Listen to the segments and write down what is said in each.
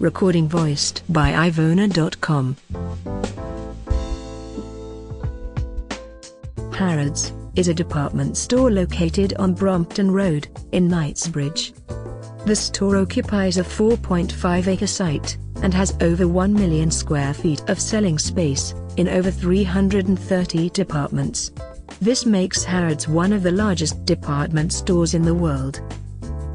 recording voiced by Ivona.com. Harrods is a department store located on Brompton Road, in Knightsbridge. The store occupies a 4.5 acre site and has over 1 million square feet of selling space in over 330 departments. This makes Harrods one of the largest department stores in the world.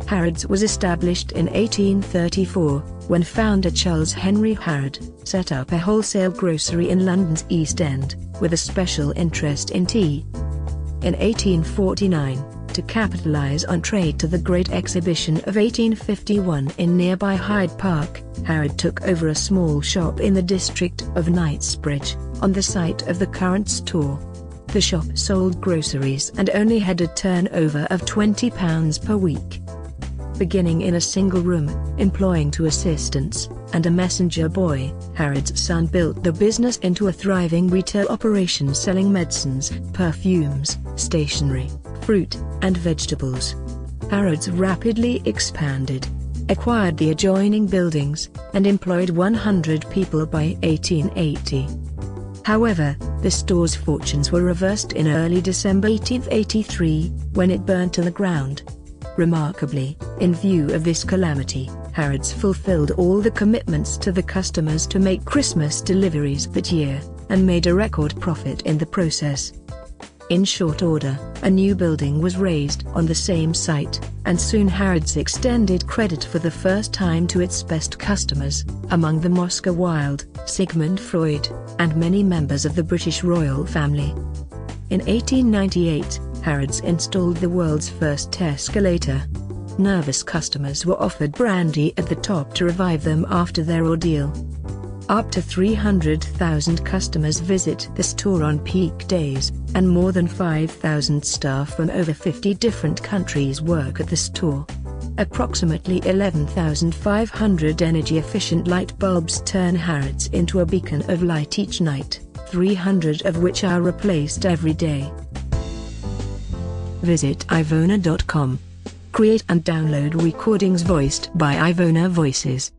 Harrods was established in 1834, when founder Charles Henry Harrod set up a wholesale grocery in London's East End, with a special interest in tea. In 1849, to capitalize on trade to the Great Exhibition of 1851 in nearby Hyde Park, Harrod took over a small shop in the district of Knightsbridge, on the site of the current store. The shop sold groceries and only had a turnover of £20 per week. Beginning in a single room, employing two assistants, and a messenger boy, Harrod's son built the business into a thriving retail operation selling medicines, perfumes, stationery, fruit, and vegetables. Harrods rapidly expanded, acquired the adjoining buildings, and employed 100 people by 1880. However, the store's fortunes were reversed in early December 1883, when it burned to the ground. Remarkably, in view of this calamity, Harrods fulfilled all the commitments to the customers to make Christmas deliveries that year, and made a record profit in the process. In short order, a new building was raised on the same site, and soon Harrods extended credit for the first time to its best customers, among them Oscar Wilde, Sigmund Freud, and many members of the British royal family. In 1898, Harrods installed the world's first escalator. Nervous customers were offered brandy at the top to revive them after their ordeal. Up to 300,000 customers visit the store on peak days, and more than 5,000 staff from over 50 different countries work at the store. Approximately 11,500 energy-efficient light bulbs turn Harrods into a beacon of light each night, 300 of which are replaced every day. Visit Ivona.com. Create and download recordings voiced by Ivona Voices.